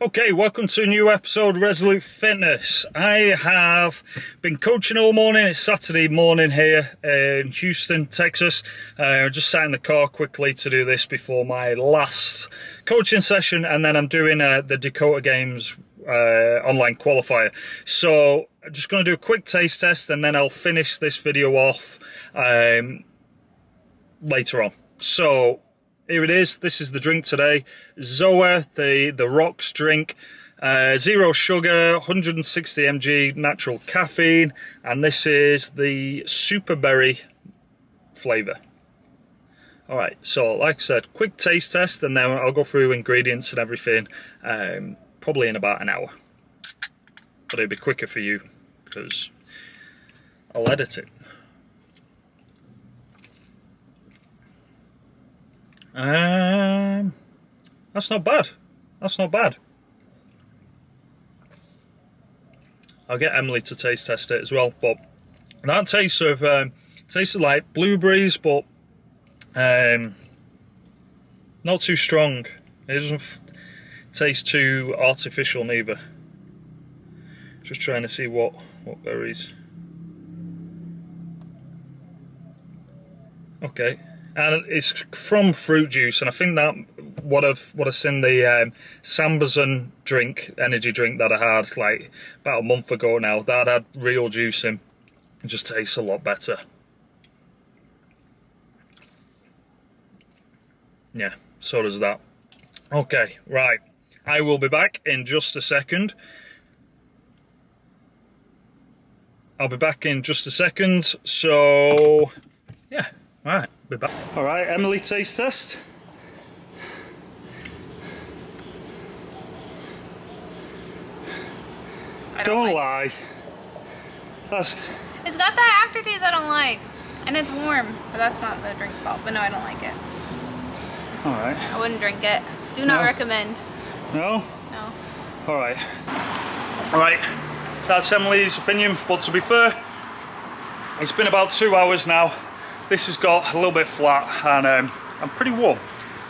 Okay, welcome to a new episode of Resolute Fitness. I have been coaching all morning. It's Saturday morning here in Houston, Texas. Uh, I just sat in the car quickly to do this before my last coaching session, and then I'm doing uh, the Dakota Games uh, online qualifier. So I'm just going to do a quick taste test, and then I'll finish this video off um, later on. So here it is. This is the drink today. Zoa, the, the Rocks drink. Uh, zero sugar, 160 mg natural caffeine. And this is the super berry flavour. Alright, so like I said, quick taste test and then I'll go through ingredients and everything um, probably in about an hour. But it'll be quicker for you because I'll edit it. Um, that's not bad. That's not bad. I'll get Emily to taste test it as well. But that tastes of um, tastes like blueberries, but um, not too strong. It doesn't taste too artificial neither. Just trying to see what what berries. Okay, and it's from fruit juice, and I think that what I've what I've seen the um, drink, energy drink that I had like about a month ago now, that had real juice in. It just tastes a lot better. Yeah, so does that. Okay, right. I will be back in just a second. I'll be back in just a second. So, yeah, right be back. All right, Emily taste test. I don't, don't like lie. That's... It's got that aftertaste I don't like. And it's warm, but that's not the drink's fault. But no, I don't like it. All right. I wouldn't drink it. Do not No? recommend. No? No. All right. All right. That's Emily's opinion, but to be fair, it's been about two hours now. This has got a little bit flat and um, I'm pretty warm.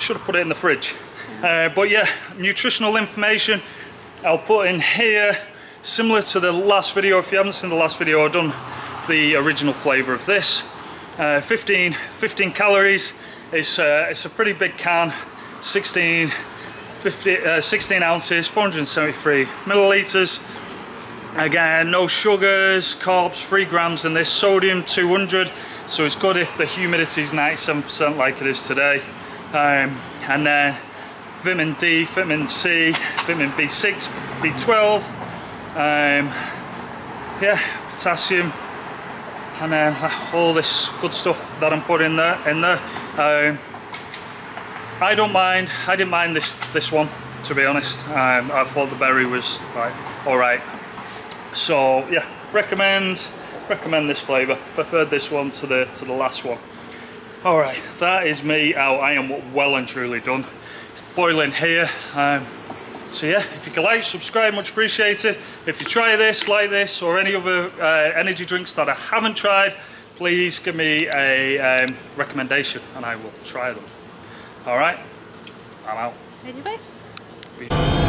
Should have put it in the fridge. Uh, but yeah, nutritional information I'll put in here. Similar to the last video, if you haven't seen the last video, I've done the original flavour of this. Uh, 15, 15 calories. It's, uh, it's a pretty big can. 16, 50, uh, 16 ounces, 473 millilitres. Again, no sugars, carbs, 3 grams in this, sodium 200. So it's good if the humidity is 97% like it is today. Um, and then vitamin D, vitamin C, vitamin B6, B12, um, yeah, potassium, and then all this good stuff that I'm putting there in there. Um, I don't mind. I didn't mind this this one to be honest. Um, I thought the berry was like all right. So yeah, recommend recommend this flavour. Preferred this one to the to the last one. All right, that is me out. I am well and truly done. It's boiling here. Um, so yeah, if you can like, subscribe, much appreciated. If you try this, like this, or any other uh, energy drinks that I haven't tried, please give me a um, recommendation and I will try them. All right, I'm out. Did you buy?